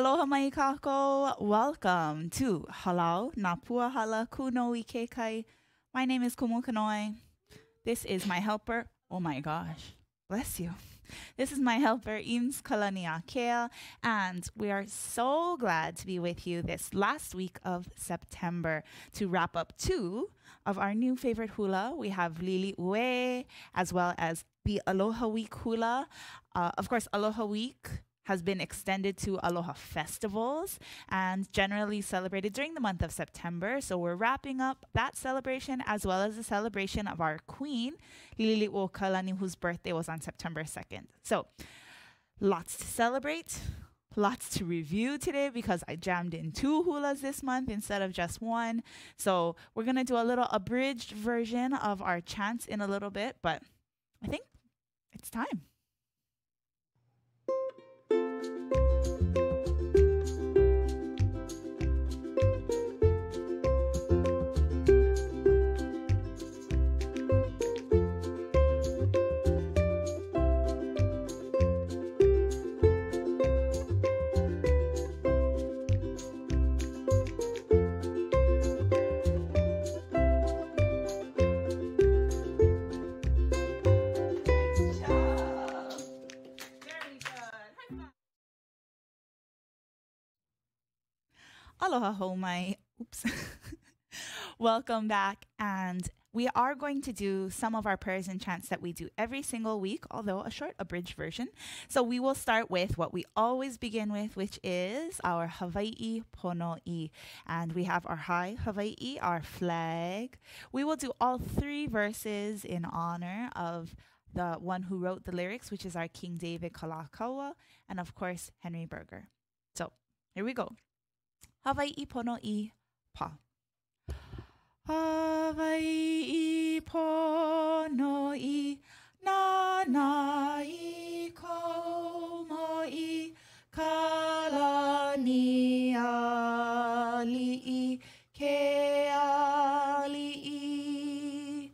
Aloha mai kako. Welcome to Halau Napua Hala Kuno Ikekai. My name is Kumu Kanoi. This is my helper. Oh my gosh. Bless you. This is my helper, Ims Kalaniakea, and we are so glad to be with you this last week of September to wrap up two of our new favorite hula. We have Lili Ue as well as the Aloha Week hula. Uh, of course, Aloha Week has been extended to Aloha festivals and generally celebrated during the month of September. So we're wrapping up that celebration as well as the celebration of our queen, Lili'uokalani, whose birthday was on September 2nd. So lots to celebrate. Lots to review today because I jammed in two hulas this month instead of just one. So, we're going to do a little abridged version of our chants in a little bit, but I think it's time. Aloha homai. Oops. Welcome back. And we are going to do some of our prayers and chants that we do every single week, although a short abridged version. So we will start with what we always begin with, which is our Hawaii Pono'i. And we have our Hae Hawaii, our flag. We will do all three verses in honor of the one who wrote the lyrics, which is our King David Kalakaua, and of course, Henry Berger. So here we go. Hawaii pono i pa. Hawaii pono i na na i ko mo i kalani ali i ke ali i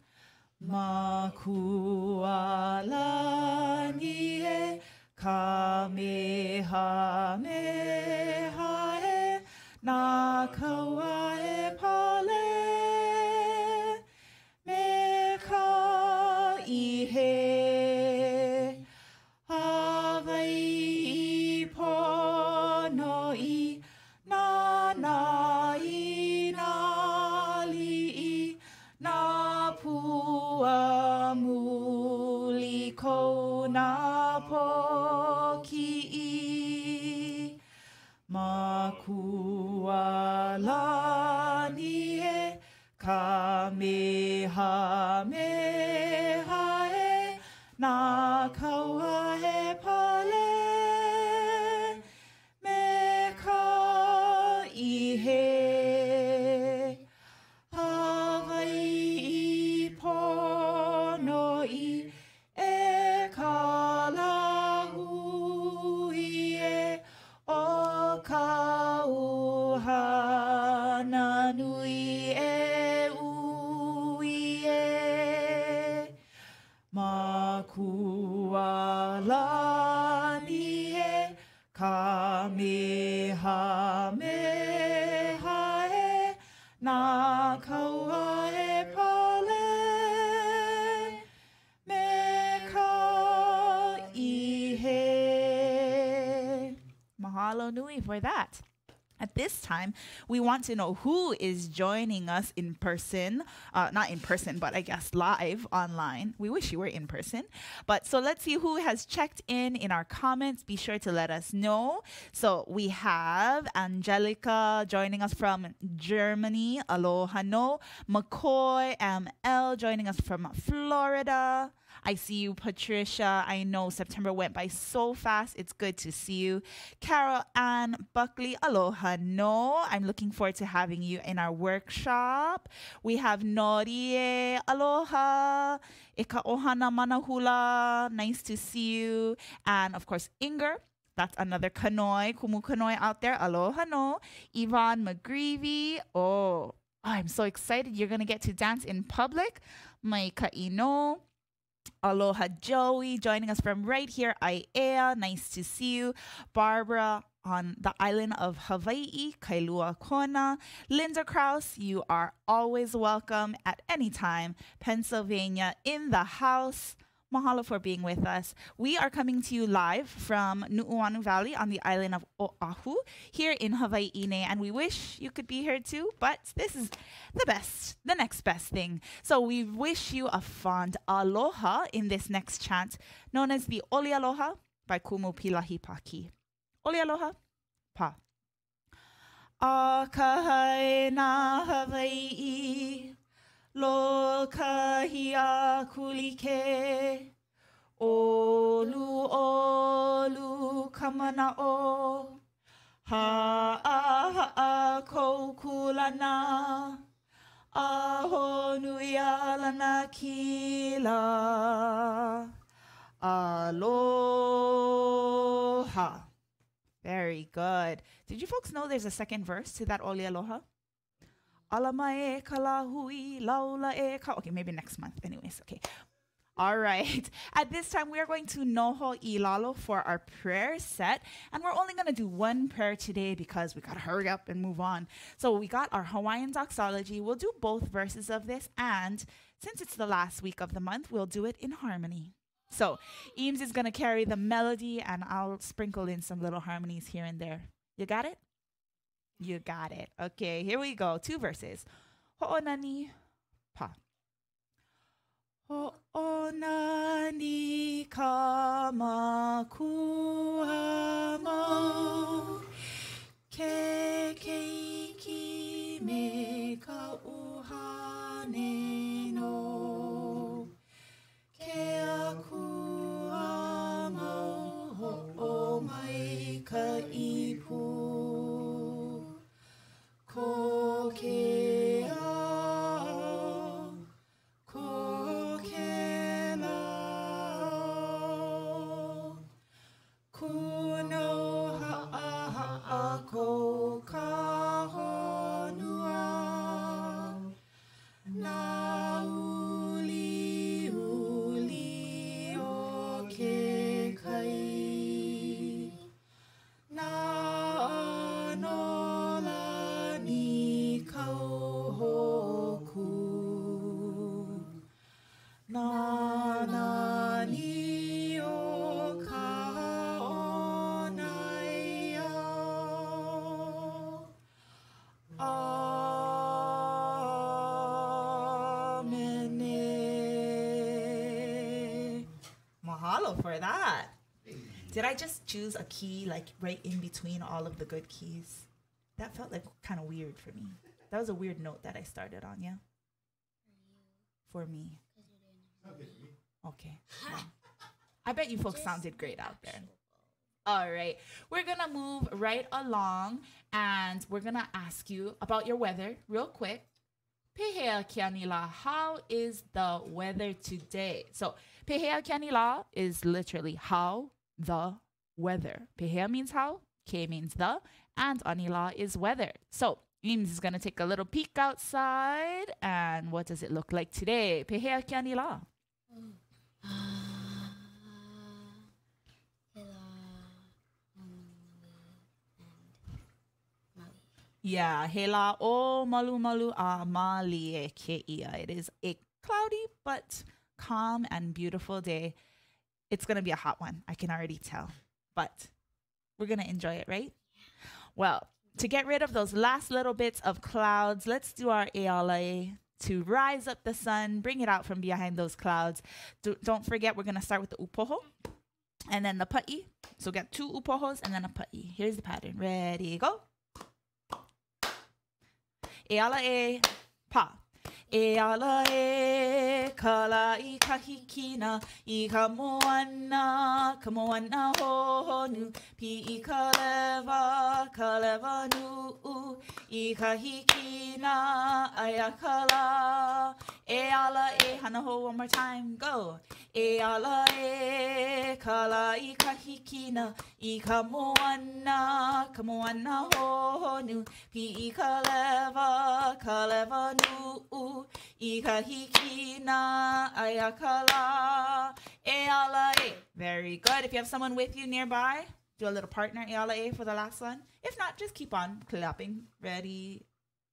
makualani e kamehameha na na kaua e pale me ka. Mahalo nui for that. This time, we want to know who is joining us in person. Uh, not in person, but I guess live online. We wish you were in person. But so let's see who has checked in in our comments. Be sure to let us know. So we have Angelica joining us from Germany. Aloha no. McCoy ML joining us from Florida. I see you, Patricia. I know September went by so fast. It's good to see you. Carol Ann Buckley, aloha no. I'm looking forward to having you in our workshop. We have Norie, aloha. Ika ohana manahula, nice to see you. And of course, Inger. That's another Kanoi, Kumu Kanoi out there. Aloha no. Yvonne McGreevy. Oh, I'm so excited. You're going to get to dance in public. Mai Kaino. Aloha Joey joining us from right here, Aiea. Nice to see you. Barbara on the island of Hawaii, Kailua Kona. Linda Kraus, you are always welcome at any time. Pennsylvania in the house. Mahalo for being with us. We are coming to you live from Nu'uanu Valley on the island of Oahu here in Hawaii, and we wish you could be here too, but this is the best, the next best thing. So we wish you a fond aloha in this next chant known as the Oli Aloha by Kumu Pilahi Paki. Oli Aloha, Pa. A na Hawaii lo kahia kulike olu olu kamana o ha a ha a ko kulana a honu lana kila aloha very good. Did you folks know there's a second verse to that oli aloha Alama e kalahui, laula e ka. Okay, maybe next month. Anyways, okay. All right. At this time, we are going to Noho Ilalo for our prayer set. And we're only going to do one prayer today because we got to hurry up and move on. So we got our Hawaiian doxology. We'll do both verses of this. And since it's the last week of the month, we'll do it in harmony. So Eames is going to carry the melody, and I'll sprinkle in some little harmonies here and there. You got it? You got it. Okay, here we go. Two verses. Ho'onani pa. Ho'onani kama kuamo ke keiki me ka uhane no ke aku amo ho'o mai ka ko that. Did I just choose a key like right in between all of the good keys? That felt like kind of weird for me. That was a weird note that I started on, yeah? For me. Okay. well, I bet you folks sounded great out there. All right. We're going to move right along and we're going to ask you about your weather real quick. Pehea Kianila, how is the weather today? So, Pehea Kianila is literally how the weather. Pehea means how, K means the, and Anila is weather. So, Eames is going to take a little peek outside. And what does it look like today? Pehea Kianila. Mm. Ah. Yeah, hela o malu malu a mali e ke ia. It is a cloudy but calm and beautiful day. It's going to be a hot one. I can already tell. But we're going to enjoy it, right? Well, to get rid of those last little bits of clouds, let's do our ALA to rise up the sun, bring it out from behind those clouds. Do, don't forget, we're going to start with the upoho and then the pa'i. So get two upohos and then a pa'i. Here's the pattern. Ready, go. E ala e pa. E ala e kala i kahikina i ka moana, ka moana honu, pi i ka lewa, ka lewa nuu, i ka hikina ai a kala. E ala e hanaho one more time. Go. E ala e kala i kahikina i ka moana ka moana honu pi i ka leva ka leva nu i ka hikina ai a e e. Very good. If you have someone with you nearby, do a little partner e ala e for the last one. If not, just keep on clapping. Ready?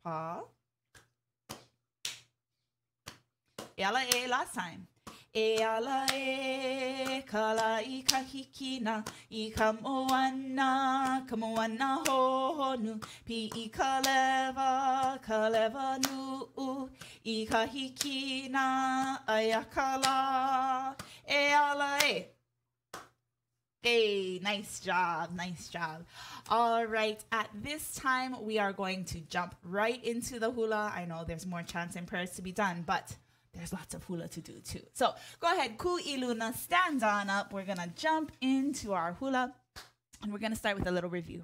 Pa. E ala e last time. E ala e kala i ka hikina i ka moana ka moana honu pi i ka leva ka leva nu i ka hikina ai a kala e ala e Hey, nice job, nice job. All right, at this time, we are going to jump right into the hula. I know there's more chants and prayers to be done, but there's lots of hula to do too. So go ahead, Ku Iluna, stand on up. We're gonna jump into our hula and we're gonna start with a little review.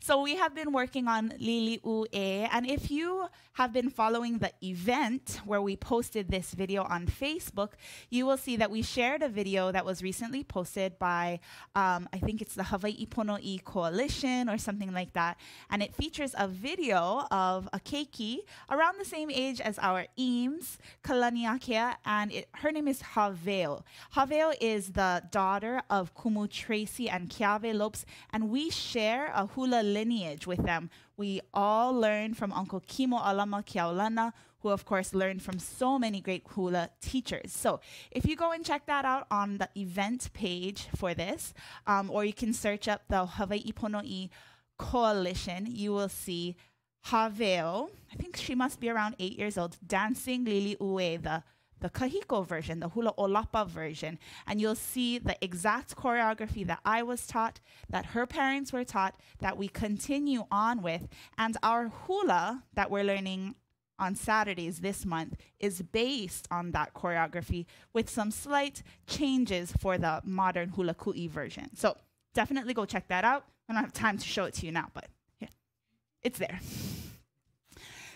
So we have been working on Lili Ue, and if you have been following the event where we posted this video on Facebook, you will see that we shared a video that was recently posted by, um, I think it's the Hawaii Pono'i Coalition or something like that, and it features a video of a keiki around the same age as our Eames, Kalaniakea, and it, her name is Haveo. Haveo is the daughter of Kumu Tracy and Kiave Lopes, and we share a hula lineage with them. We all learned from Uncle Kimo Alama Keaulana, who of course learned from so many great hula teachers. So if you go and check that out on the event page for this, um, or you can search up the Hawaii Pono'i Coalition, you will see Haveo, I think she must be around eight years old, dancing Lili Ue, the the Kahiko version, the Hula Olapa version, and you'll see the exact choreography that I was taught, that her parents were taught, that we continue on with. And our hula that we're learning on Saturdays this month is based on that choreography with some slight changes for the modern hula ku'i version. So definitely go check that out. I don't have time to show it to you now, but yeah, it's there.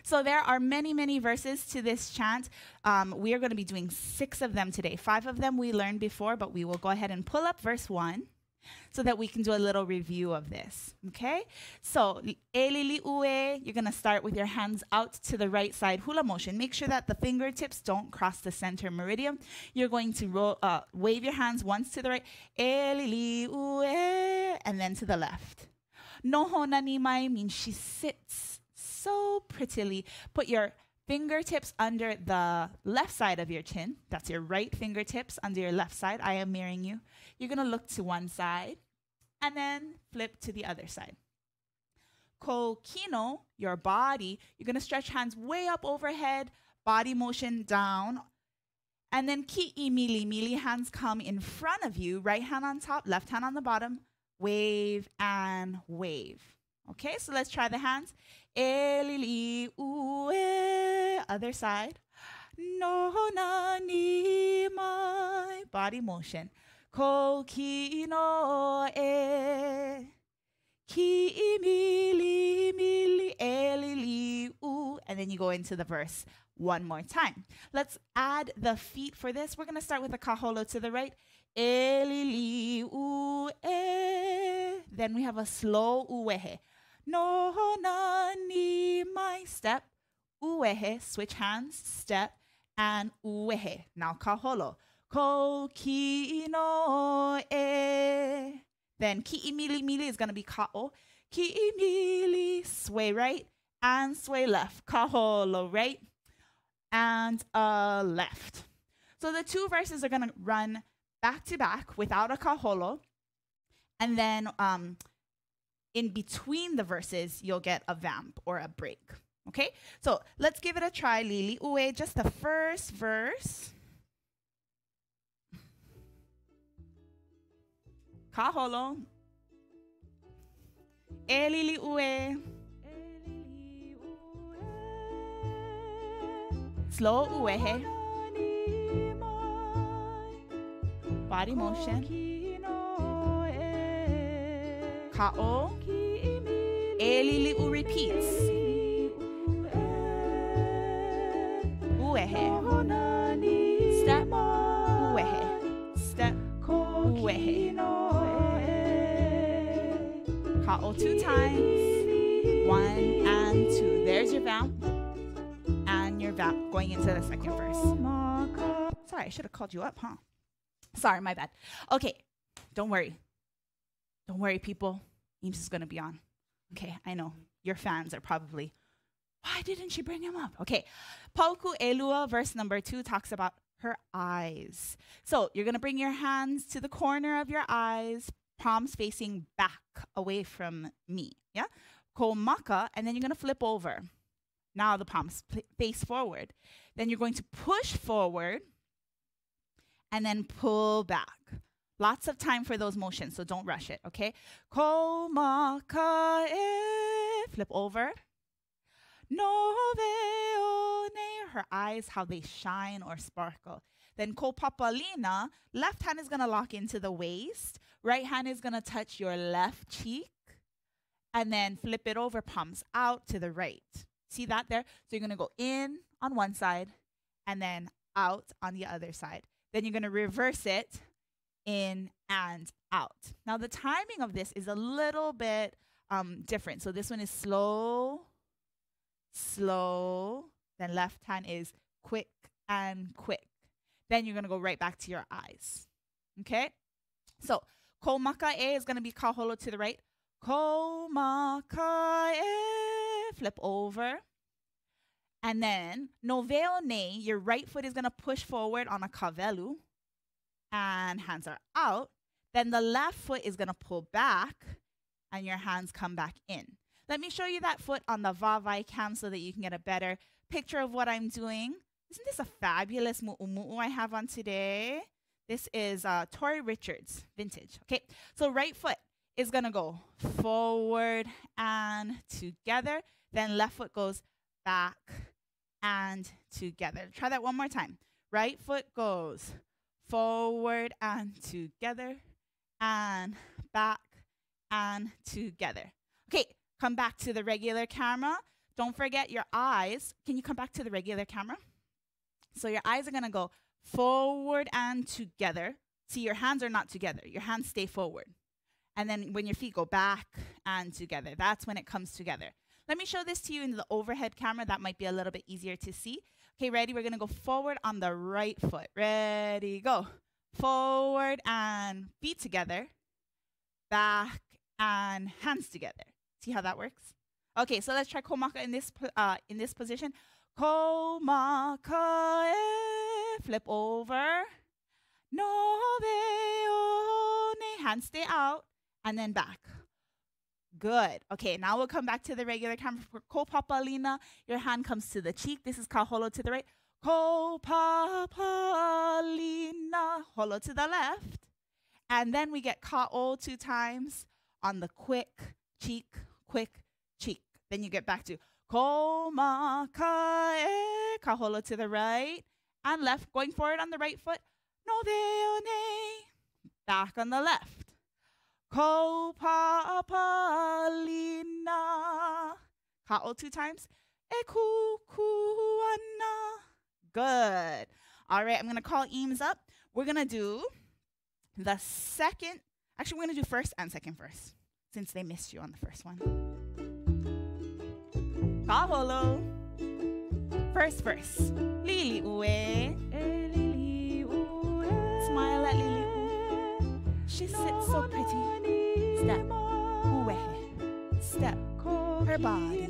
So there are many, many verses to this chant. Um, we are going to be doing six of them today. Five of them we learned before, but we will go ahead and pull up verse one so that we can do a little review of this. Okay? So, elili ue, you're going to start with your hands out to the right side hula motion. Make sure that the fingertips don't cross the center meridian. You're going to roll, uh, wave your hands once to the right, elili ue, and then to the left. Noho nani mai means she sits so prettily. Put your fingertips under the left side of your chin. That's your right fingertips under your left side. I am mirroring you. You're going to look to one side and then flip to the other side. Ko kino, your body, you're going to stretch hands way up overhead, body motion down. And then ki mili, mili hands come in front of you, right hand on top, left hand on the bottom, wave and wave. Okay, so let's try the hands. Elili ue. Other side. No na ni mai. Body motion. Ko ki no e. Ki mili mili elili u. And then you go into the verse one more time. Let's add the feet for this. We're going to start with the kaholo to the right. Elili u e. Then we have a slow uehe. No na ni my step. Uehe, switch hands, step, and uehe. Now kaholo. Ko ki no e. Then ki mili mili is gonna be kao. Ki mili, sway right and sway left. Kaholo right and uh left. So the two verses are gonna run back to back without a kaholo. And then um in between the verses, you'll get a vamp or a break. Okay, so let's give it a try, Lili Ue, just the first verse. Kaholo. Eh, e Lili Ue. Slow Uehe. Body motion. Ka'o. Elili'u repeats. uehe. Step, uehe. Step, uehe. Ka'o two times. One and two. There's your vamp. And your vamp going into the second verse. Sorry, I should have called you up, huh? Sorry, my bad. Okay, don't worry. Don't worry, people. Eames is going to be on. Okay, I know. Your fans are probably, why didn't she bring him up? Okay, Pauku Elua, verse number two, talks about her eyes. So you're going to bring your hands to the corner of your eyes, palms facing back away from me. Yeah? Komaka, and then you're going to flip over. Now the palms face forward. Then you're going to push forward and then pull back. Lots of time for those motions, so don't rush it, okay? Komaka, flip over. No her eyes, how they shine or sparkle. Then kopapalina, left hand is to lock into the waist. Right hand is to touch your left cheek. And then flip it over, palms out to the right. See that there? So you're to go in on one side and then out on the other side. Then you're to reverse it in and out. Now, the timing of this is a little bit um, different. So this one is slow, slow. Then left hand is quick and quick. Then you're going to go right back to your eyes. Okay? So, komaka e is going to be kaholo to the right. Komaka e, flip over. And then noveo ne, your right foot is going to push forward on a kavelu and hands are out. Then the left foot is going to pull back and your hands come back in. Let me show you that foot on the Vavai cam so that you can get a better picture of what I'm doing. Isn't this a fabulous mu'umu'u I have on today? This is uh, Tori Richards, vintage. Okay, so right foot is going to go forward and together. Then left foot goes back and together. Try that one more time. Right foot goes forward and together and back and together. Okay, come back to the regular camera. Don't forget your eyes. Can you come back to the regular camera? So your eyes are going to go forward and together. See, your hands are not together. Your hands stay forward. And then when your feet go back and together, that's when it comes together. Let me show this to you in the overhead camera. That might be a little bit easier to see. Okay, ready? We're going to go forward on the right foot. Ready, go. Forward and feet together. Back and hands together. See how that works? Okay, so let's try komaka in this uh, in this position. Komaka, eh, flip over. No, hands stay out, and then back. Good. Okay, now we'll come back to the regular camera for Kopapalina. Your hand comes to the cheek. This is Kaholo to the right. Kopapalina. Holo to the left. And then we get Ka'o two times on the quick cheek, quick cheek. Then you get back to Koma Kae. Kaholo to the right and left. Going forward on the right foot. No de Back on the left. Ko palina. Ka'o two times. Ekukuana. Good. All right, I'm going to call Eames up. We're going to do the second. Actually, we're going to do first and second verse since they missed you on the first one. Kaholo. First verse. Lili ue. Eh, Smile at Lili she sits so pretty. Step, uwehe. Step, her body.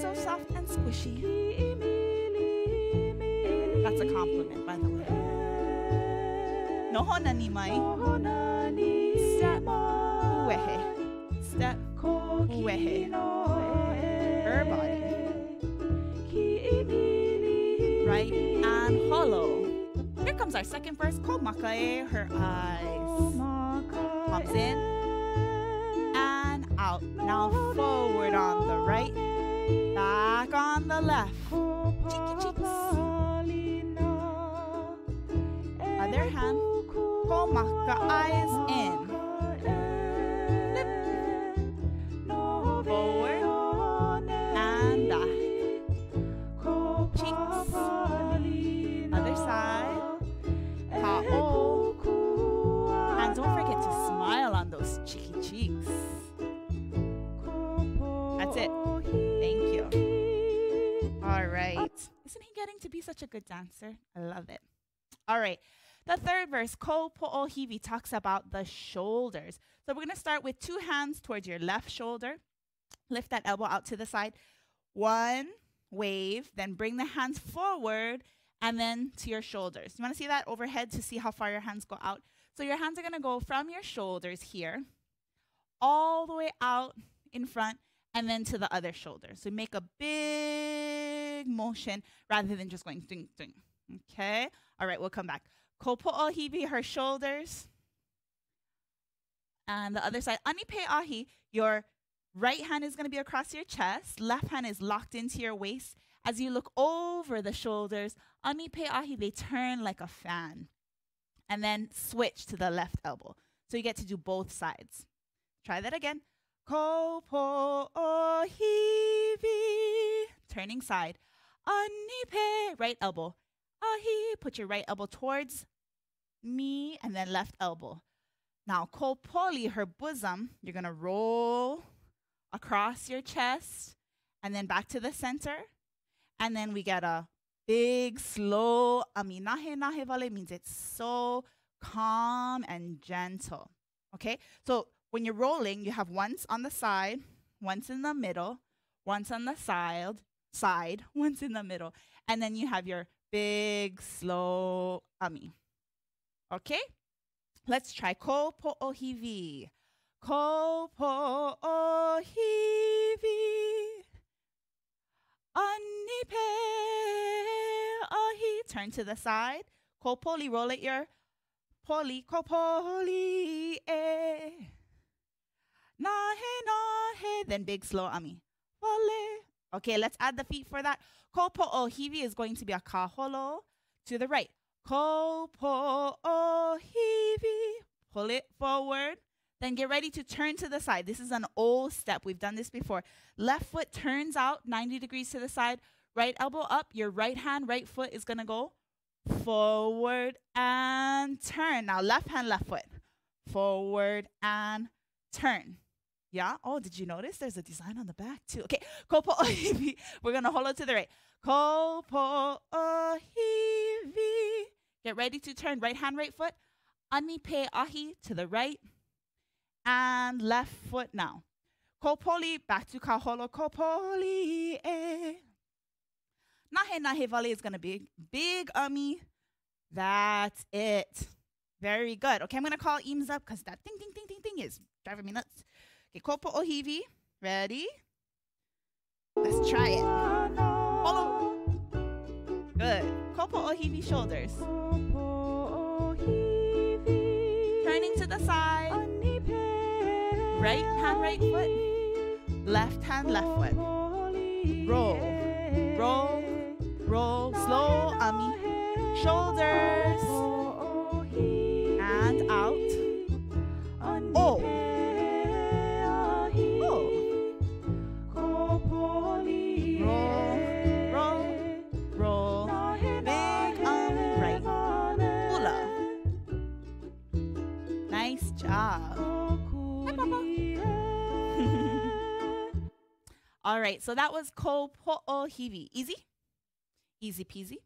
So soft and squishy. That's a compliment, by the way. Nohona ni mai. Step, uwehe. Step, uwehe. Her body. Right and hollow comes our second verse called Makae, her eyes. Pops in and out. Now forward on the right, back on the left. Cheeky cheeks. Other hand, Komaka eyes in. Getting to be such a good dancer? I love it. All right. The third verse, Ko Po'ohivi, talks about the shoulders. So we're going to start with two hands towards your left shoulder. Lift that elbow out to the side. One, wave, then bring the hands forward and then to your shoulders. You want to see that overhead to see how far your hands go out? So your hands are going to go from your shoulders here all the way out in front and then to the other shoulder. So make a big motion rather than just going ding, ding. Okay? All right, we'll come back. Kopo'ohivi, her shoulders. And the other side. Anipe ahi, your right hand is going to be across your chest. Left hand is locked into your waist. As you look over the shoulders, anipe ahi, they turn like a fan. And then switch to the left elbow. So you get to do both sides. Try that again. Kopo'ohivi. Turning side. Anipe, right elbow. Ahi, put your right elbow towards me and then left elbow. Now, kopoli, her bosom, you're going to roll across your chest and then back to the center. And then we get a big, slow, aminahe nahe vale means it's so calm and gentle. Okay? So when you're rolling, you have once on the side, once in the middle, once on the side, side, once in the middle. And then you have your big, slow ami. Okay? Let's try ko po ohivi. Ko po ohivi. Anipe ahi. Turn to the side. Ko poli. Roll it your poli. Ko poli e. Nahe nahe. Then big slow ami. Pole. Okay, let's add the feet for that. Kopo ohivi is going to be a kaholo to the right. Kopo ohivi. Pull it forward. Then get ready to turn to the side. This is an old step. We've done this before. Left foot turns out 90 degrees to the side. Right elbow up. Your right hand, right foot is going to go forward and turn. Now, left hand, left foot. Forward and turn. Yeah. Oh, did you notice there's a design on the back too? Okay. Kopo ohivi. We're gonna hold it to the right. Kopo ohivi. Get ready to turn right hand, right foot. Anipe ahi to the right. And left foot now. Kopoli back to kaholo. Kopoli eh. Nahe nahe vale is gonna be big ami. That's it. Very good. Okay, I'm gonna call Eames up because that ding ding ding ding ding is driving me nuts. Okay, kopo ohivi. Ready? Let's try it. Follow. Good. Kopo ohivi shoulders. Turning to the side. Right hand, right foot. Left hand, left foot. Roll. Roll. Roll. Slow. Ami. Shoulders. Job. All right, so that was ko po'o hivi. Easy? Easy peasy.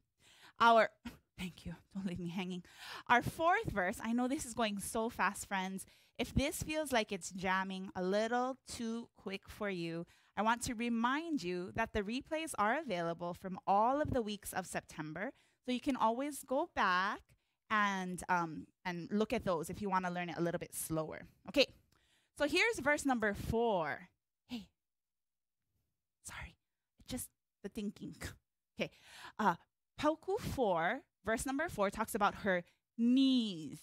Our thank you. Don't leave me hanging. Our fourth verse, I know this is going so fast, friends. If this feels like it's jamming a little too quick for you, I want to remind you that the replays are available from all of the weeks of September. So you can always go back and um, and look at those if you want to learn it a little bit slower. Okay, so here's verse number four. Hey, sorry, just the thinking. Okay, uh, Pauku four, verse number four talks about her knees,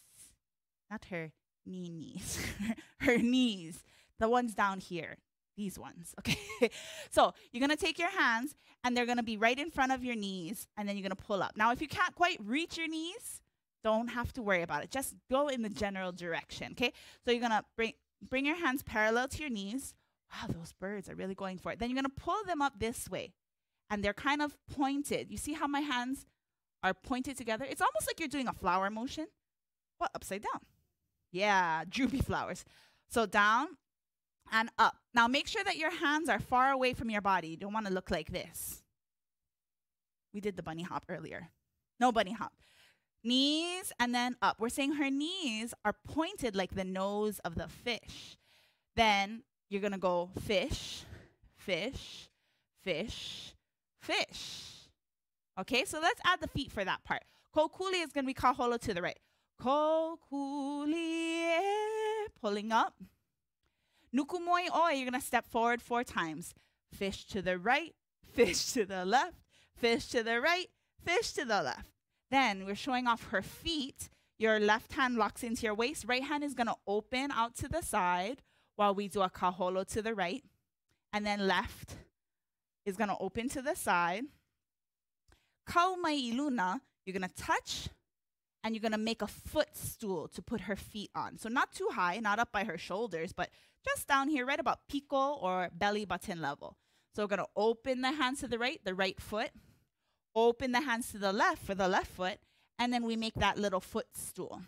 not her knee knees, her knees, the ones down here these ones. Okay. so you're to take your hands and they're to be right in front of your knees and then you're to pull up. Now, if you can't quite reach your knees, don't have to worry about it. Just go in the general direction. Okay. So you're going to bring, bring your hands parallel to your knees. Wow, those birds are really going for it. Then you're going to pull them up this way and they're kind of pointed. You see how my hands are pointed together? It's almost like you're doing a flower motion. What? Upside down. Yeah, droopy flowers. So down and up. Now make sure that your hands are far away from your body. You don't want to look like this. We did the bunny hop earlier. No bunny hop. Knees and then up. We're saying her knees are pointed like the nose of the fish. Then you're going to go fish, fish, fish, fish. Okay, so let's add the feet for that part. Kokuli is going to be kaholo to the right. Kokuli, pulling up. Nukumoi oi, you're going to step forward four times. Fish to the right, fish to the left, fish to the right, fish to the left. Then we're showing off her feet. Your left hand locks into your waist. Right hand is going to open out to the side while we do a kaholo to the right. And then left is going to open to the side. Kau mai iluna, you're going to touch and you're going to make a footstool to put her feet on. So not too high, not up by her shoulders, but just down here, right about pico or belly button level. So we're going to open the hands to the right, the right foot, open the hands to the left for the left foot, and then we make that little footstool.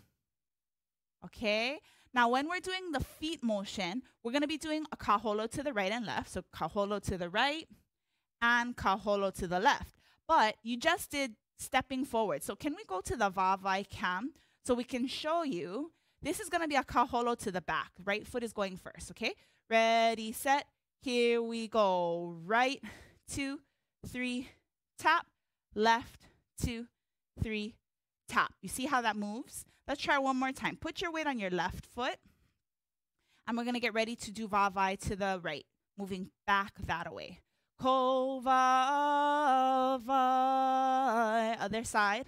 Okay? Now, when we're doing the feet motion, we're going to be doing a kaholo to the right and left. So kaholo to the right and kaholo to the left. But you just did stepping forward. So can we go to the vavai cam so we can show you? This is going to be a kaholo to the back. Right foot is going first, okay? Ready, set, here we go. Right, two, three, tap, left, two, three, tap. You see how that moves? Let's try one more time. Put your weight on your left foot. And we're going to get ready to do vavai to the right, moving back that way. Kovavai. Other side.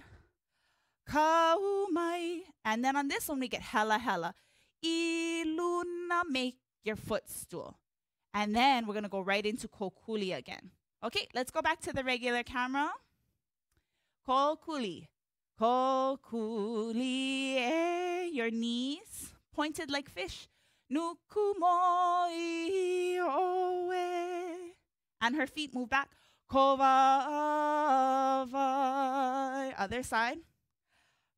Kaumai. And then on this one, we get hella hella. Iluna, make your footstool. And then we're going to go right into kokuli again. Okay, let's go back to the regular camera. Kokuli. Kokuli. Eh, your knees pointed like fish. Nukumoi oe. And her feet move back. Kovavai. Other side.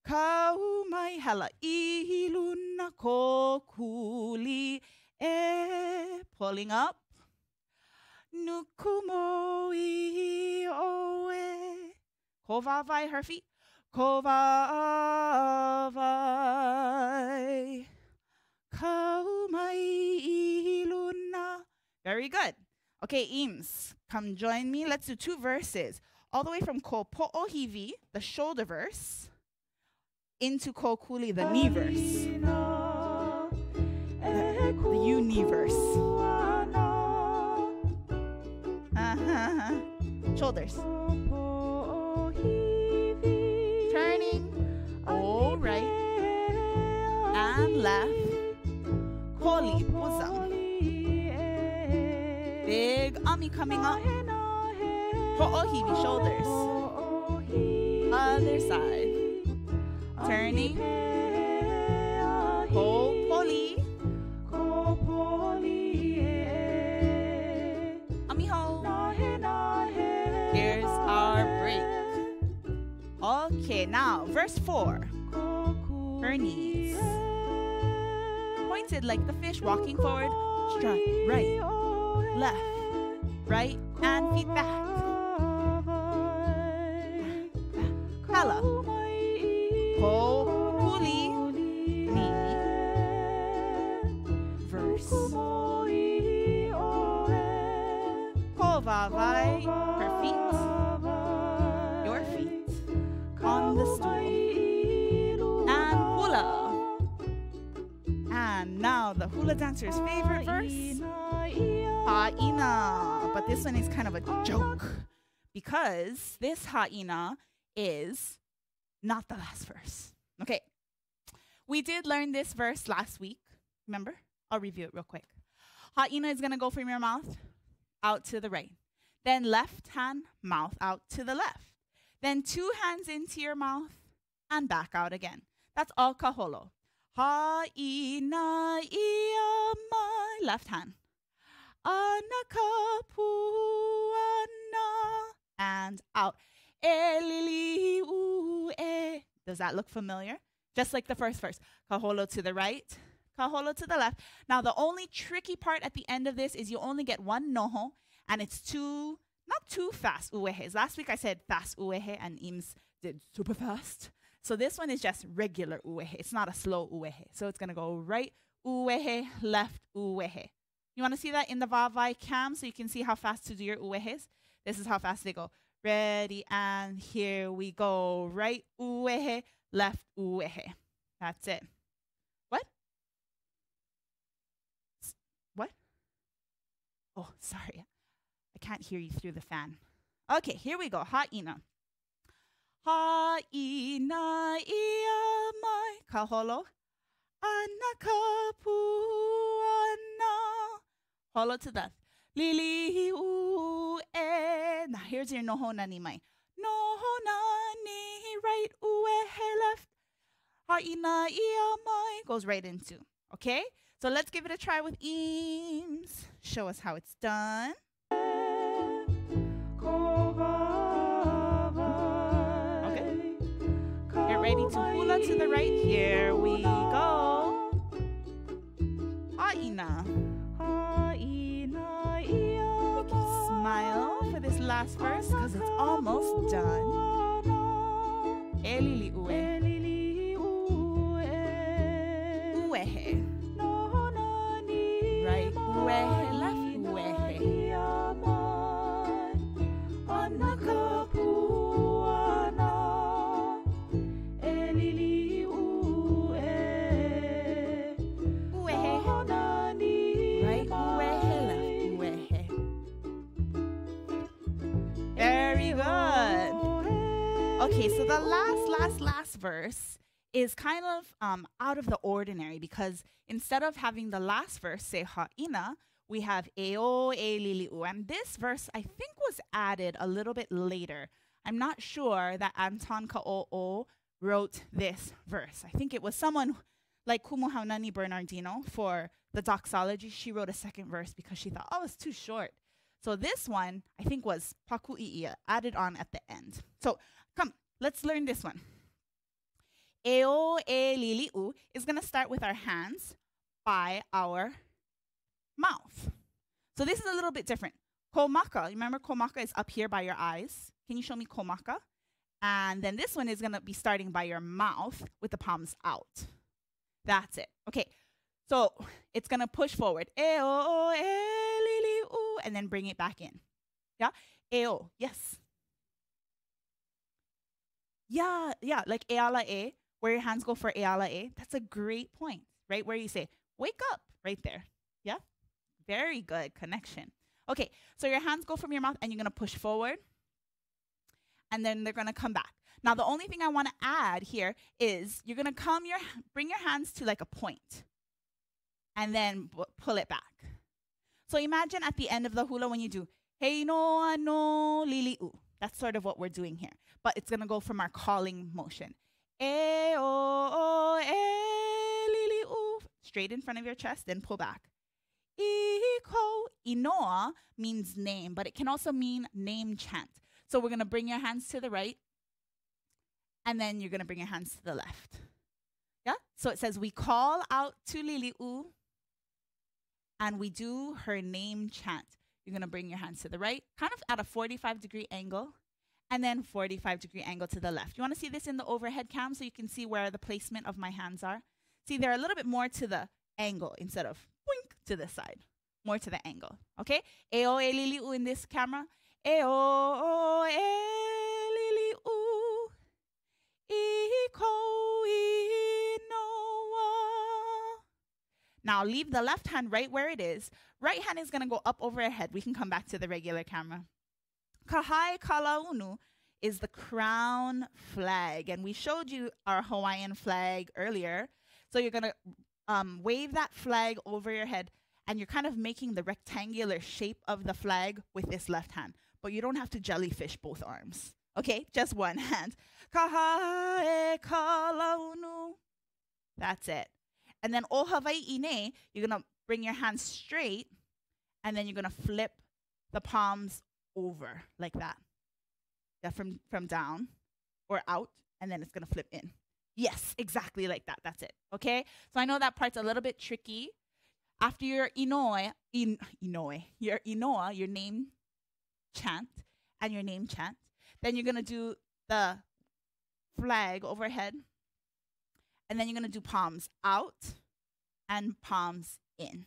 Kaumai hela. Iluna kokuli. Eh. Pulling up. Nukumoi oe. Kovavai, her feet. Kovavai. Kaumai iluna. Very good. Okay, Eames, come join me. Let's do two verses. All the way from Ko Po'ohivi, the shoulder verse, into Ko Kuli, the knee verse. The, the uni verse. Uh-huh. Shoulders. And left. Koli, bosom. Big ami coming up. Ho'ohibi, shoulders. Other side. Turning. Ho poli. Ami ho. Here's our break. Okay, now verse 4. Her knees. Pointed like the fish walking forward. Strut, right, left, right, and feet back. Hala. Hula dancer's favorite verse. Ha'ina. But this one is kind of a joke because this ha'ina is not the last verse. Okay. We did learn this verse last week. Remember? I'll review it real quick. Ha'ina is going to go from your mouth out to the right. Then left hand, mouth out to the left. Then two hands into your mouth and back out again. That's all kaholo. Ha'ina ia mai. Left hand. Anakapuana. And out. E. Does that look familiar? Just like the first verse. Kaholo to the right, Kaholo to the left. Now, the only tricky part at the end of this is you only get one noho, and it's too, not too fast uwehes. Last week I said fast uwehe, and Ims did super fast. So this one is just regular uwehe. It's not a slow uwehe. So it's going to go right uwehe, left uwehe. You want to see that in the Vavai cam so you can see how fast to do your uwehes? This is how fast they go. Ready, and here we go. Right uwehe, left uwehe. That's it. What? What? Oh, sorry. I can't hear you through the fan. Okay, here we go. Ha'ina. Ha'ina ia mai kaholo. Anakapuana. Holo to death. Lili u e. Now here's your noho nani mai. Noho nani right ue he left. Ha'ina ia mai goes right into. Okay? So let's give it a try with Eames. Show us how it's done. Ready to hula to the right. Here we go. You smile for this last verse because it's almost done. Elili ue. Uehe. Right uehe, Okay, so the last, last, last verse is kind of um, out of the ordinary because instead of having the last verse say ha'ina, we have eo e liliu. And this verse, I think, was added a little bit later. I'm not sure that Anton Ka'o'o wrote this verse. I think it was someone like Kumu Haunani Bernardino for the doxology. She wrote a second verse because she thought, oh, it's too short. So this one, I think, was Paku'i'ia, added on at the end. So come, let's learn this one. Eo e liliu is going to start with our hands by our mouth. So this is a little bit different. Komaka, remember komaka is up here by your eyes. Can you show me komaka? And then this one is going to be starting by your mouth with the palms out. That's it. Okay. So it's going to push forward. Eo e liliu and then bring it back in. Yeah? Eo. Yes. Yeah, yeah, like eala e, where your hands go for eala e. That's a great point, right? Where you say, wake up, right there. Yeah? Very good connection. Okay, so your hands go from your mouth and you're gonna push forward. And then they're gonna come back. Now, the only thing I wanna add here is you're gonna come your bring your hands to like a point and then pull it back. So imagine at the end of the hula when you do hey no ano lili u. That's sort of what we're doing here. But it's gonna go from our calling motion. Eh, oh, oh, eh, e o e lili u. Straight in front of your chest, then pull back. Iko inoa means name, but it can also mean name chant. So we're gonna bring your hands to the right, and then you're gonna bring your hands to the left. Yeah? So it says we call out to Lili'u and we do her name chant. You're gonna bring your hands to the right, kind of at a 45 degree angle, and then 45 degree angle to the left. You wanna see this in the overhead cam so you can see where the placement of my hands are? See, they're a little bit more to the angle instead of to the side. More to the angle. Okay? Eo e lili'u in this camera. Eo e lili'u. Iko inoa. Now leave the left hand right where it is. Right hand is gonna go up over your head. We can come back to the regular camera. Kahai kalaunu is the crown flag, and we showed you our Hawaiian flag earlier. So you're gonna um, wave that flag over your head, and you're kind of making the rectangular shape of the flag with this left hand. But you don't have to jellyfish both arms. Okay, just one hand. Kahai kalaunu. That's it. And then o Hawaii ine, you're gonna bring your hands straight, and then you're gonna flip the palms over like that. Yeah, from from down or out, and then it's gonna flip in. Yes, exactly like that. That's it. Okay. So I know that part's a little bit tricky. After your Inoue, in, Inoue, your Inoa, your name chant, and your name chant, then you're to do the flag overhead. And then you're to do palms out and palms in.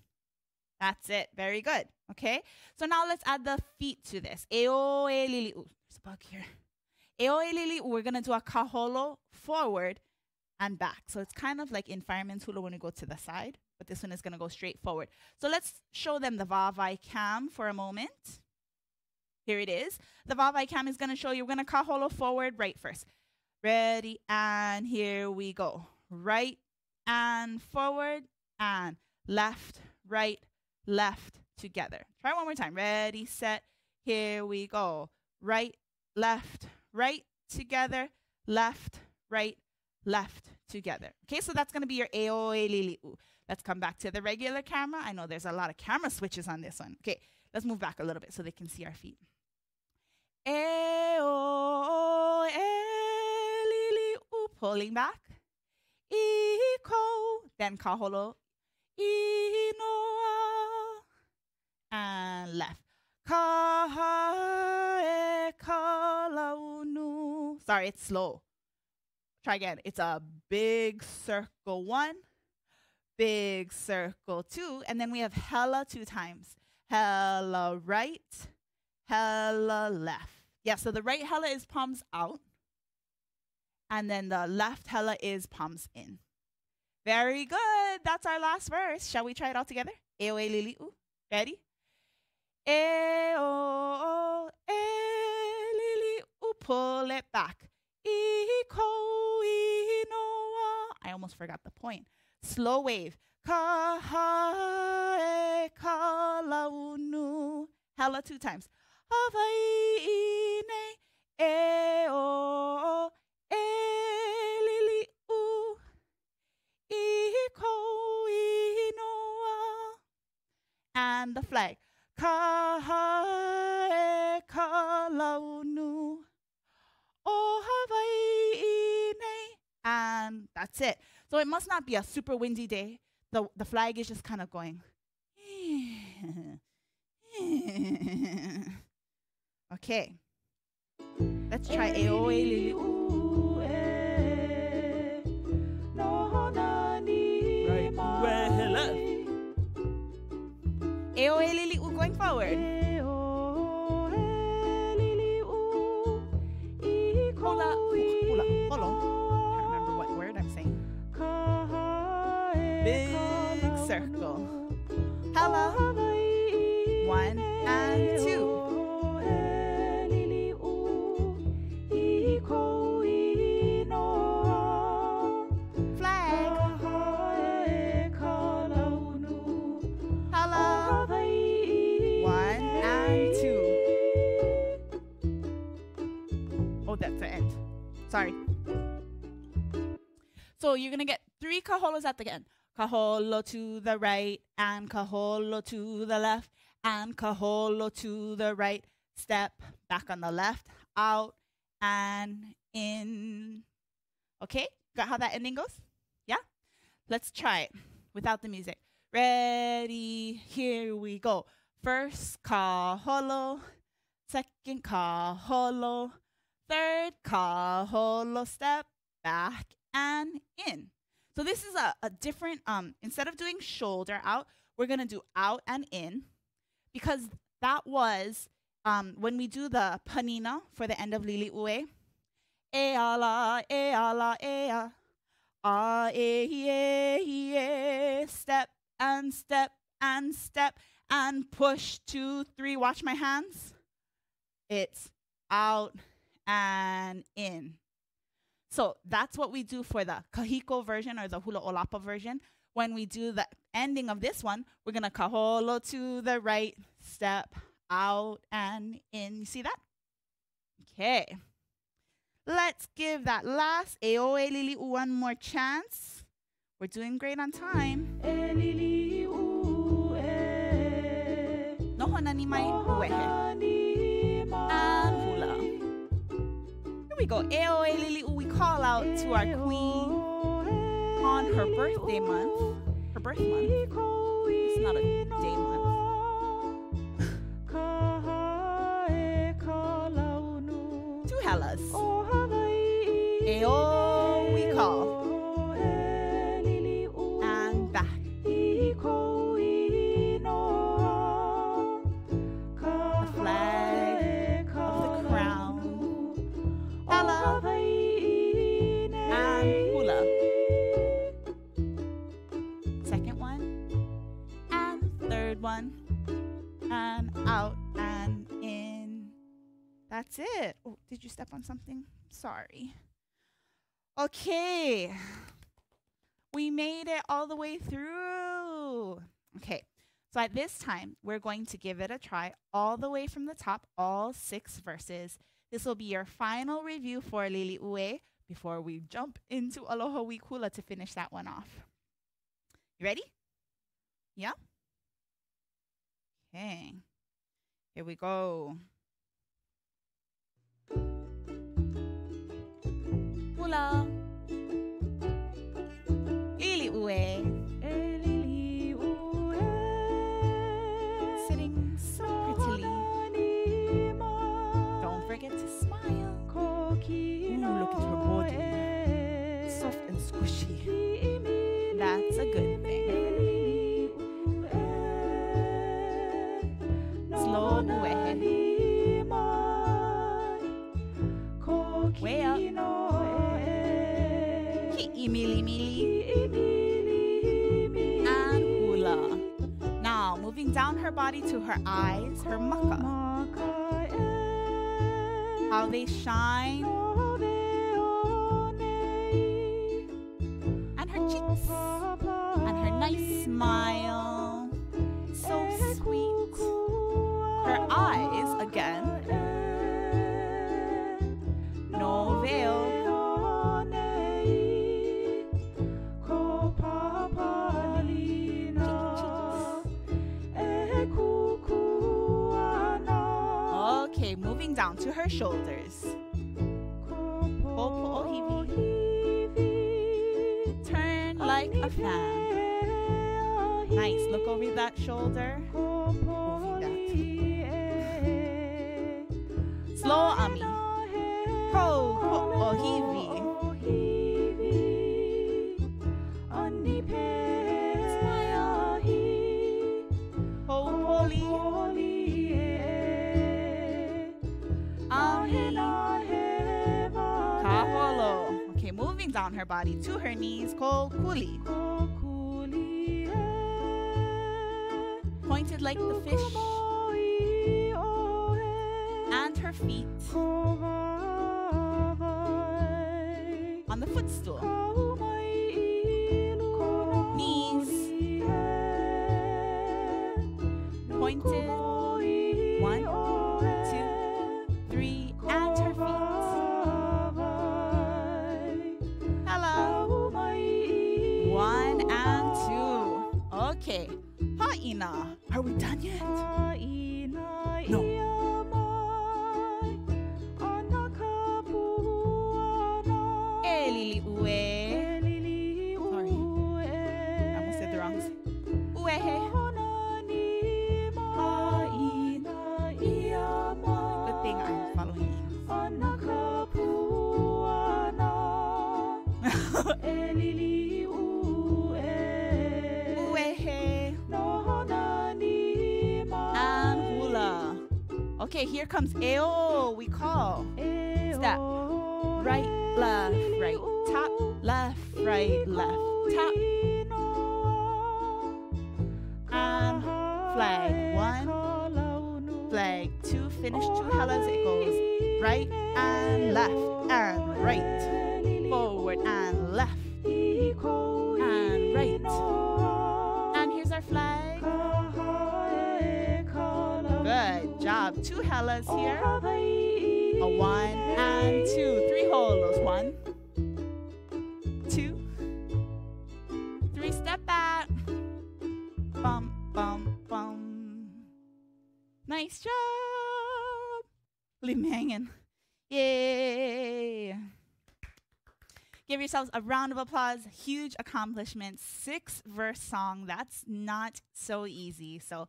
That's it. Very good. Okay. So now let's add the feet to this. Eo e lili. Ooh, there's a bug here. We're going to do a kaholo forward and back. So it's kind of like in fireman's hula when we go to the side, but this one is going to go straight forward. So let's show them the vavai cam for a moment. Here it is. The vavai cam is going to show you. We're going to kaholo forward, right first. Ready, and here we go. Right and forward and left, right, left together. Try one more time. Ready, set, here we go. Right, left, right together, left, right, left together. Okay, so that's going to be your Aoe Liliu. Let's come back to the regular camera. I know there's a lot of camera switches on this one. Okay, let's move back a little bit so they can see our feet. Eo, Liliu, pulling back. Iko, then kaholo. Inoa, and left. Sorry, it's slow. Try again. It's a big circle one, big circle two, and then we have hella two times. Hella right, hella left. Yeah, so the right hella is palms out, and then the left hella is palms in. Very good. That's our last verse. Shall we try it all together? Eo e lili u. Ready? Eo e lili u. Pull it back. Inoa. Oh. I almost forgot the point. Slow wave. Hella two times. E oh, oh, eh, e. And the flag. Kahae kalaunu. Oh, Hawaii. And that's it. So it must not be a super windy day. The, the flag is just kind of going. okay. Let's try Aoe Lili. Aoe Lili going forward. Hula, You're gonna get three kaholos at the end. Kaholo to the right and kaholo to the left and kaholo to the right. Step back on the left, out and in. Okay, got how that ending goes? Yeah? Let's try it without the music. Ready? Here we go. First kaholo, second kaholo, third kaholo, step back and in. So this is a, a different um instead of doing shoulder out, we're gonna do out and in because that was um when we do the panina for the end of Lili Ue. E ala, e ala, e a. Ah, eh, yeah, yeah. Step and step and step and push two, three. Watch my hands. It's out and in. So that's what we do for the kahiko version or the hula olapa version. When we do the ending of this one, we're gonna kaholo to the right, step out and in. You see that? Okay. Let's give that last Aoe Lili one more chance. We're doing great on time. Nohona ni mai uehe. We go. Aoe Lili we call out to our queen. on her birthday month, her birth month. It's not a day month. Two hellas. Eo We made it all the way through. Okay. So at this time, we're going to give it a try all the way from the top, all six verses. This will be your final review for Lili Ue before we jump into Aloha Week Hula to finish that one off. You ready? Yeah? Okay. Here we go. Hula. Ooh, look at her body. Soft and squishy. That's a good thing. Slow ue. Eh. Way up. Ki mili mili. And hula. Now, moving down her body to her eyes, her maka. How they shine. And her. And her nice smile. So sweet. Her eyes, again. No veil. Okay, moving down to her shoulders. A fan. Nice. Look over that shoulder. Over that. Slow ami. Ho ho down her body to her knees. Ko kuli. Pointed like the fish. And her feet Okay, here comes Eo. We call. Step. Right, left, right. Tap, left, right, left. Tap. And um, flag. One, flag. Two. Finish two hellas. It goes right and left and right. Nice job. Leave me hanging. Yay. Give yourselves a round of applause. Huge accomplishment. Six verse song. That's not so easy. So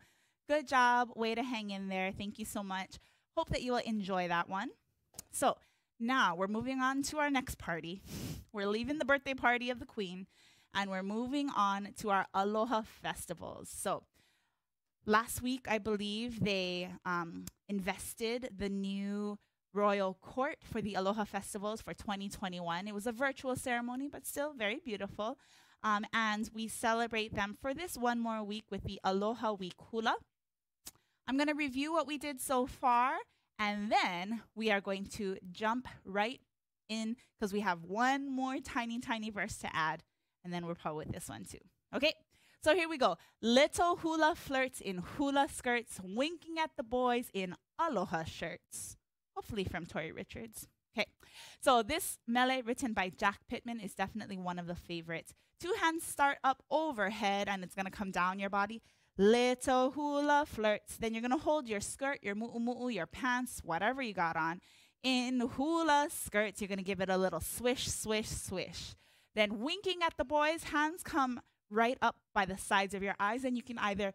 good job. Way to hang in there. Thank you so much. Hope that you will enjoy that one. So now we're moving on to our next party. We're leaving the birthday party of the Queen and we're moving on to our Aloha festivals. So last week, I believe they um, invested the new royal court for the Aloha festivals for 2021. It was a virtual ceremony, but still very beautiful. Um, and we celebrate them for this one more week with the Aloha Week Hula. I'm going to review what we did so far, and then we are going to jump right in because we have one more tiny, tiny verse to add, and then we're probably with this one too. Okay, so here we go. Little hula flirts in hula skirts, winking at the boys in aloha shirts. Hopefully from Tori Richards. Okay, so this mele written by Jack Pitman is definitely one of the favorites. Two hands start up overhead and it's gonna come down your body. Little hula flirts. Then you're gonna hold your skirt, your mu'u your pants, whatever you got on. In hula skirts, you're gonna give it a little swish, swish, swish. Then winking at the boys, hands come right up by the sides of your eyes, and you can either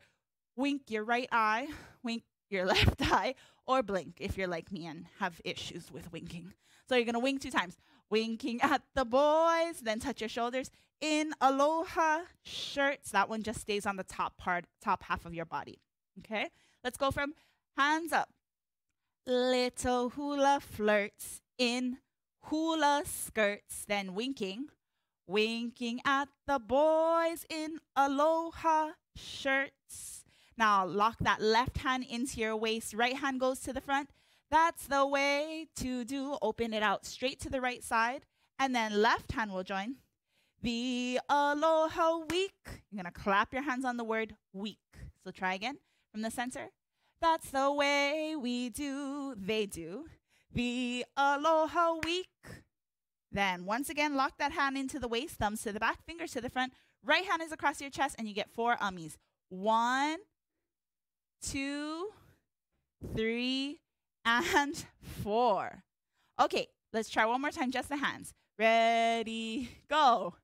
wink your right eye, wink your left eye, or blink if you're like me and have issues with winking. So you're gonna wink two times. Winking at the boys, then touch your shoulders. In aloha shirts, that one just stays on the top part, top half of your body. Okay, let's go from hands up. Little hula flirts in hula skirts, then winking winking at the boys in aloha shirts. Now lock that left hand into your waist, right hand goes to the front. That's the way to do. Open it out straight to the right side, and then left hand will join. The aloha week. You're gonna clap your hands on the word week. So try again from the center. That's the way we do, they do. The aloha week. Then once again, lock that hand into the waist, thumbs to the back, fingers to the front. Right hand is across your chest, and you get four ummies. One, two, three, and four. Okay, let's try one more time, just the hands. Ready, go.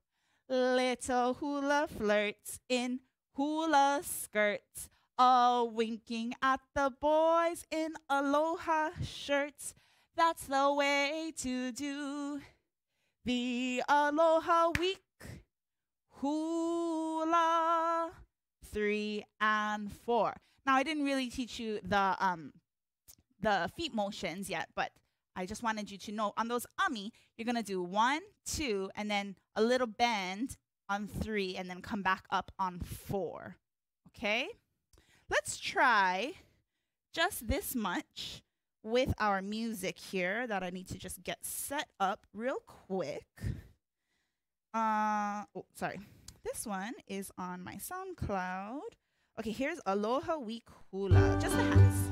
Little hula flirts in hula skirts, all winking at the boys in aloha shirts. That's the way to do the Aloha Week hula three and four. Now I didn't really teach you the um the feet motions yet, but I just wanted you to know on those ummi, you're gonna do one, two, and then a little bend on three, and then come back up on four. Okay? Let's try just this much with our music here that I need to just get set up real quick. Uh, oh, sorry. This one is on my SoundCloud. Okay, here's Aloha Week Hula. Just the hands.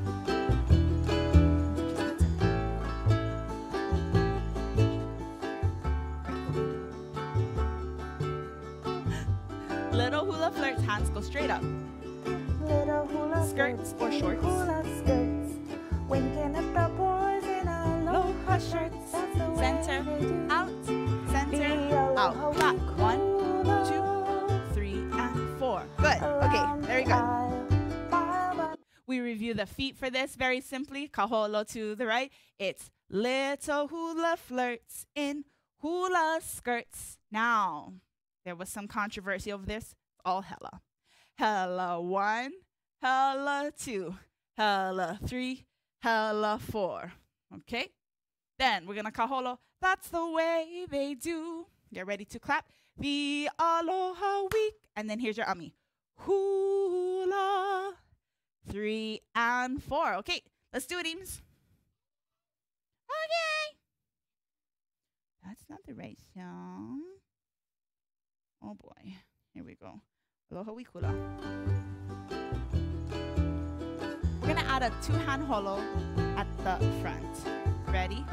Little hula flirts, hands go straight up. Little hula Skirts or shorts? Winking at the boys in aloha shirts. Center, out, center, out. Week One, hula. three, and four. Good. Okay, Around very the good. aisle, mile by We review the feet for this very simply. Kaholo to the right. It's little hula flirts in hula skirts. Now, there was some controversy over this. All hella. Hella one, hella two, hella three, hella four. Okay? Then we're gonna kaholo. That's the way they do. Get ready to clap. The aloha week. And then here's your Ami. Hula three, and four. Okay, let's do it, Eames. Okay. That's not the right song. Oh boy. Here we go. Aloha Week Hula. We're gonna add a two-hand holo at the front. Ready,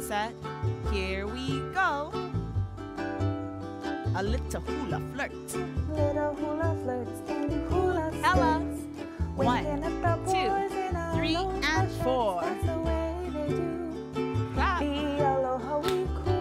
set, here we go. A little hula flirt. Little hula flirts in hula Ella. skirts. One, Winking the two, three, and four. That's the way they do. Clap. The aloha week hula.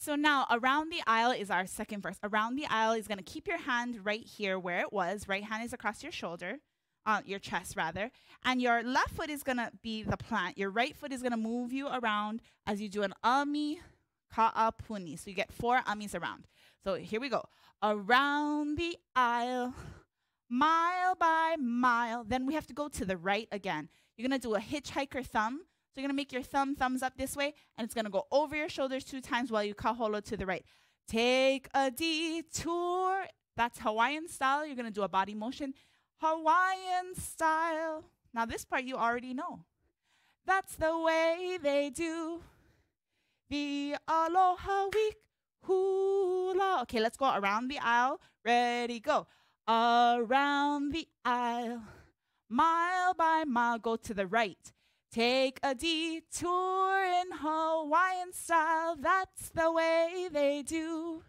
So now around the aisle is our second verse. Around the aisle is going to keep your hand right here where it was. Right hand is across your shoulder, uh, your chest rather. And your left foot is going to be the plant. Your right foot is going to move you around as you do an ami ka'apuni. So you get four amis around. So here we go. Around the aisle, mile by mile. Then we have to go to the right again. You're going to do a hitchhiker thumb. So you're going to make your thumb thumbs up this way, and it's going to go over your shoulders two times while you kaholo to the right. Take a detour. That's Hawaiian style. You're going to do a body motion. Hawaiian style. Now, this part you already know. That's the way they do the Aloha Week hula. Okay, let's go around the aisle. Ready, go. Around the aisle, mile by mile, go to the right. Take a detour in Hawaiian style. That's the way they do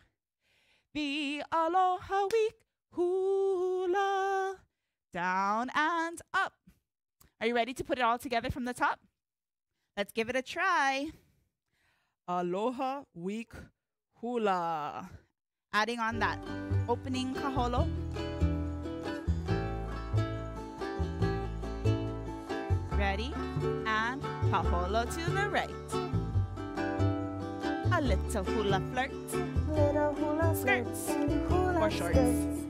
the Aloha Week hula. Down and up. Are you ready to put it all together from the top? Let's give it a try. Aloha Week hula. Adding on that opening kaholo. Ready? And kaholo to the right. A little hula flirt. Little hula Skirts. hula Or shorts. skirts.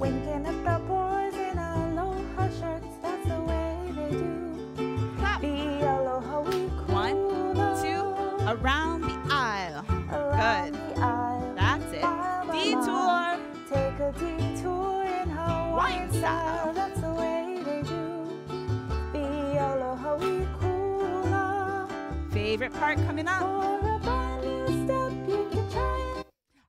Winking at the boys in aloha shirts. That's the way they do. Clap. The aloha week One, two, around Favorite part coming up.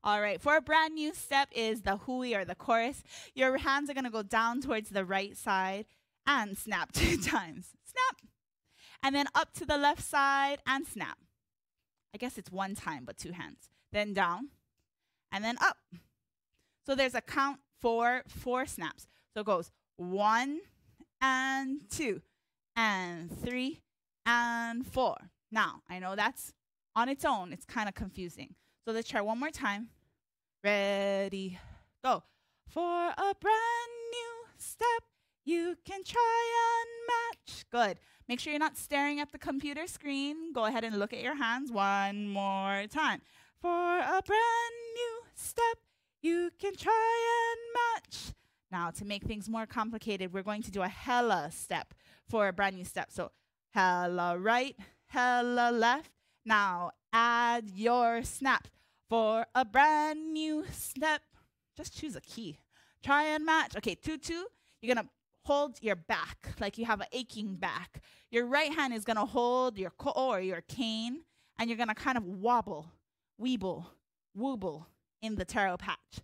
All right, for a brand new step is the hui or the chorus. Your hands are going to go down towards the right side and snap two times. Snap. And then up to the left side and snap. I guess it's one time, but two hands. Then down and then up. So there's a count for four snaps. So it goes one and two and three and four. Now, I know that's on its own, it's kind of confusing. So let's try one more time. Ready, go. For a brand new step, you can try and match. Good. Make sure you're not staring at the computer screen. Go ahead and look at your hands one more time. For a brand new step, you can try and match. Now, to make things more complicated, we're going to do a hella step for a brand new step. So, hella right, hella left. Now, add your snap for a brand new step. Just choose a key. Try and match. Okay, two, two. You're going to hold your back like you have an aching back. Your right hand is going to hold your or your cane, and you're going to kind of wobble, weeble, wooble in the taro patch.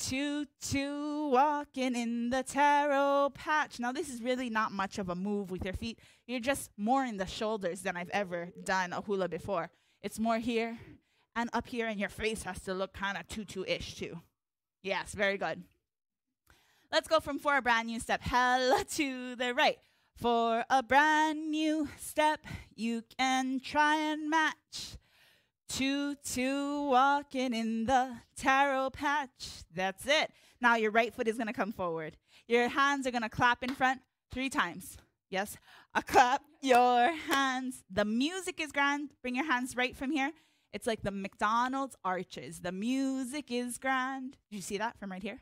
Two, two, walking in the taro patch. Now, this is really not much of a move with your feet. You're just more in the shoulders than I've ever done a hula before. It's more here and up here, and your face has to look kind of tutu ish too. Yes, very good. Let's go from for a brand new step, hella to the right. For a brand new step, you can try and match. Two, two, walking in the taro patch. That's it. Now your right foot is going to come forward. Your hands are going to clap in front three times. Yes. A clap your hands. The music is grand. Bring your hands right from here. It's like the McDonald's arches. The music is grand. Did you see that from right here?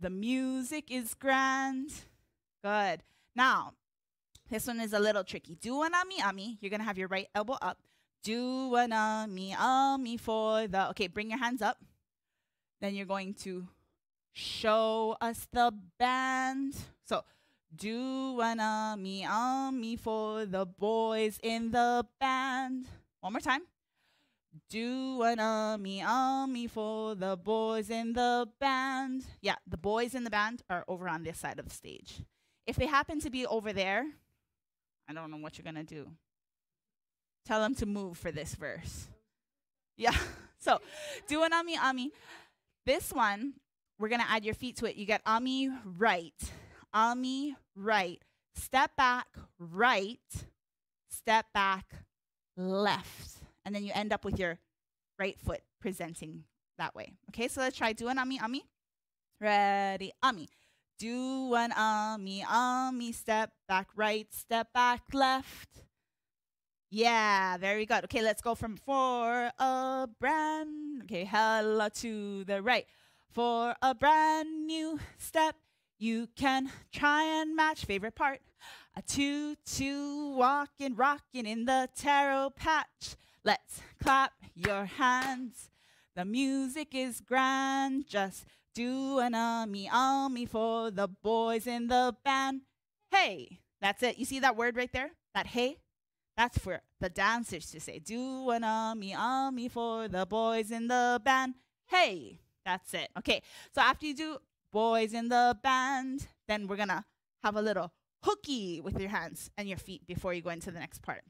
The music is grand. Good. Now, this one is a little tricky. Do an ami ami. You're going to have your right elbow up. Do an ami ami for the. Okay, bring your hands up. Then you're going to show us the band. So, do an ami ami for the boys in the band. One more time. Do an ami ami for the boys in the band. Yeah, the boys in the band are over on this side of the stage. If they happen to be over there, I don't know what you're going to do. Tell them to move for this verse. Yeah. So, do an ami ami. This one, we're going to add your feet to it. You get ami right, ami right, step back right, step back left. And then you end up with your right foot presenting that way. Okay, so let's try do an ami ami. Ready, ami. Do an ami ami step back right, step back left. Yeah, very good. Okay, let's go from for a brand. Okay, hella to the right. For a brand new step, you can try and match favorite part. A two two walking, rocking in the taro patch. Let's clap your hands. The music is grand. Just do an ummy ummy for the boys in the band. Hey, that's it. You see that word right there? That hey? That's for the dancers to say. Do an ummy ummy for the boys in the band. Hey, that's it. Okay, so after you do boys in the band, then we're gonna have a little hooky with your hands and your feet before you go into the next part.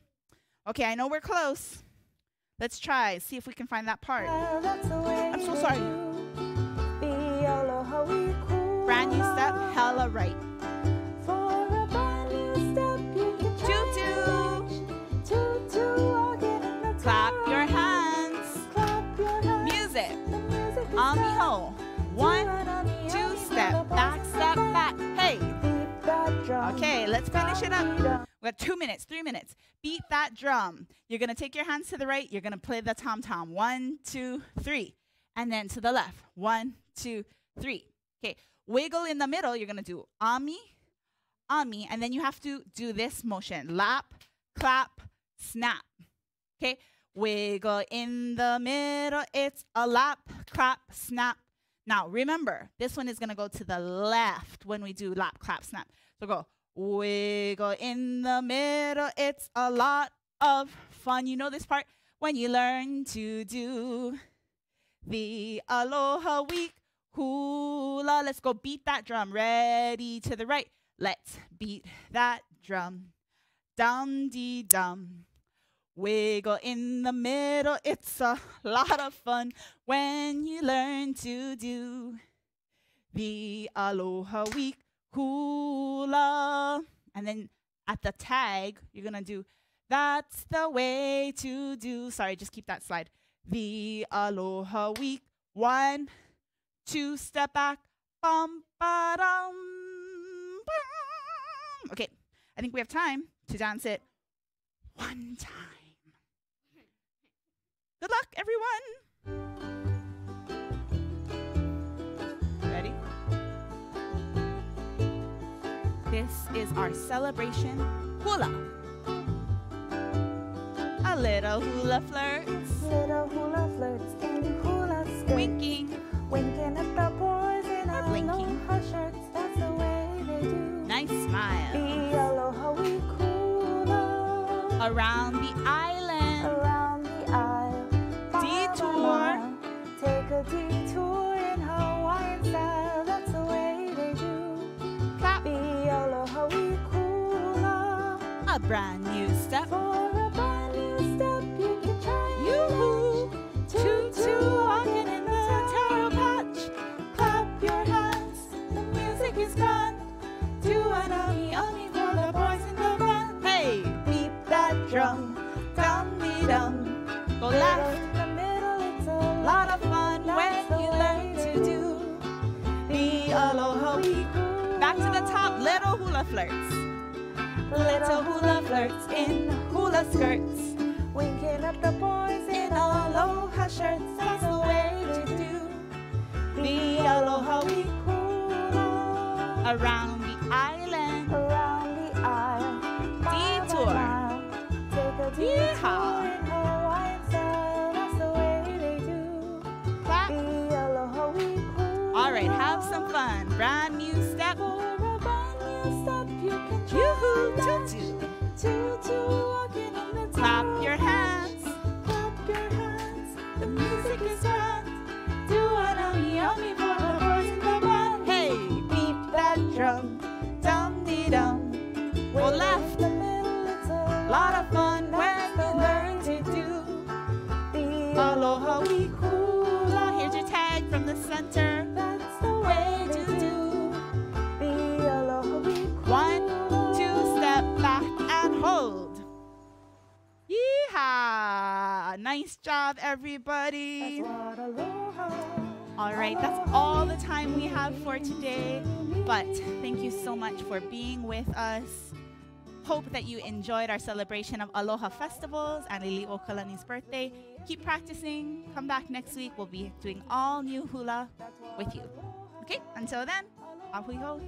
Okay, I know we're close. Let's try, see if we can find that part. I'm so sorry. Brand new step, hella right. Okay, let's finish it up. We got two minutes, three minutes. Beat that drum. You're gonna take your hands to the right. You're gonna play the tom tom. One, two, three, and then to the left. One, two, three. Okay. Wiggle in the middle. You're gonna do ami, ami, and then you have to do this motion: lap, clap, snap. Okay. Wiggle in the middle. It's a lap, clap, snap. Now remember, this one is gonna go to the left when we do lap, clap, snap. So go wiggle in the middle. It's a lot of fun. You know this part when you learn to do the aloha week hula. Let's go beat that drum. Ready to the right. Let's beat that drum. Dum dee dum. Wiggle in the middle. It's a lot of fun when you learn to do the aloha week hula. And then at the tag, you're going to do that's the way to do. Sorry, just keep that slide. The aloha week. One, two, step back. Bum, ba, dum, bum. Okay, I think we have time to dance it one time. Good luck, everyone. This is our celebration hula. A little hula flirts, Little hula flirts in hula skirts. winking, Winking at the boys in Or blinking. aloha shirts. That's the way they do. nice smile. The aloha week hula. Around the island, brand new step. For a brand new step, you can try. Yoo-hoo! Toot walking in the taro patch. Clap your hands, the music is gone. Do an ummy ummy for the boys in the band. Hey, beat that drum, dum dee dum. Go left, In the middle, it's a lot of fun when you learn to do the aloha. Back to the top, little hula flirts. Little hula flirts in hula skirts. Winking at the boys in aloha shirts. That's the way to do The aloha week hula. around Nice job, everybody. All right, that's all the time we have for today. But thank you so much for being with us. Hope that you enjoyed our celebration of Aloha Festivals and Lili'uokalani's birthday. Keep practicing. Come back next week. We'll be doing all new hula with you. Okay, until then, off we go.